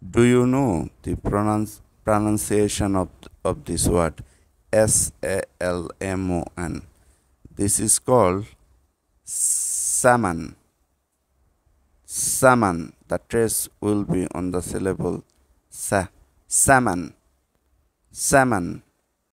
Do you know the pronounce, pronunciation of, of this word? S A L M O N. This is called salmon. Salmon. The trace will be on the syllable sa. Salmon. Salmon.